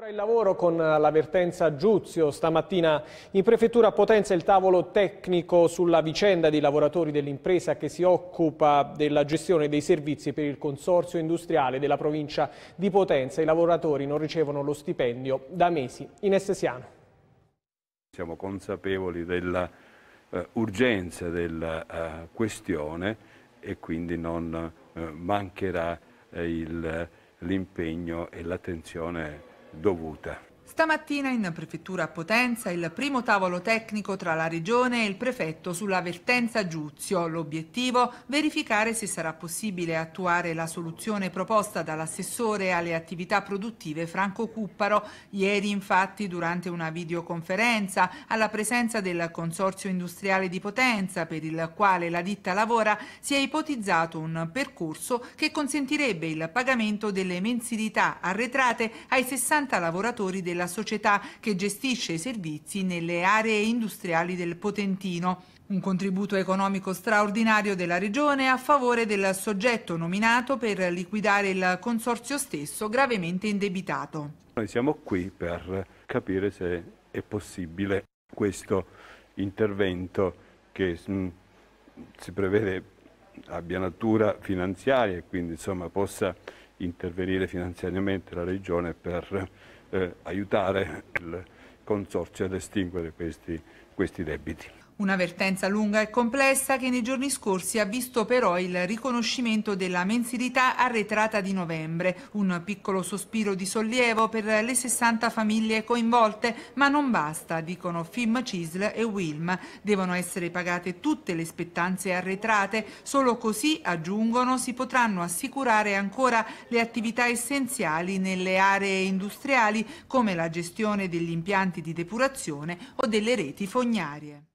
Ora il lavoro con l'avvertenza Giuzio. Stamattina in prefettura Potenza il tavolo tecnico sulla vicenda dei lavoratori dell'impresa che si occupa della gestione dei servizi per il consorzio industriale della provincia di Potenza. I lavoratori non ricevono lo stipendio da mesi in Estesiano. Siamo consapevoli dell'urgenza uh, della uh, questione e quindi non uh, mancherà l'impegno e l'attenzione dovuta. Stamattina in prefettura a Potenza il primo tavolo tecnico tra la regione e il prefetto sulla vertenza Giuzio. L'obiettivo? Verificare se sarà possibile attuare la soluzione proposta dall'assessore alle attività produttive Franco Cupparo. Ieri infatti durante una videoconferenza alla presenza del Consorzio Industriale di Potenza per il quale la ditta lavora si è ipotizzato un percorso che consentirebbe il pagamento delle mensilità arretrate ai 60 lavoratori della della società che gestisce i servizi nelle aree industriali del Potentino. Un contributo economico straordinario della Regione a favore del soggetto nominato per liquidare il consorzio stesso gravemente indebitato. Noi siamo qui per capire se è possibile questo intervento che mm, si prevede abbia natura finanziaria e quindi insomma, possa intervenire finanziariamente la Regione per eh, aiutare il Consorzio ad estinguere questi, questi debiti. Un'avvertenza lunga e complessa che nei giorni scorsi ha visto però il riconoscimento della mensilità arretrata di novembre, un piccolo sospiro di sollievo per le 60 famiglie coinvolte, ma non basta, dicono FIM, CISL e WILM. Devono essere pagate tutte le spettanze arretrate, solo così, aggiungono, si potranno assicurare ancora le attività essenziali nelle aree industriali come la gestione degli impianti di depurazione o delle reti Cognária.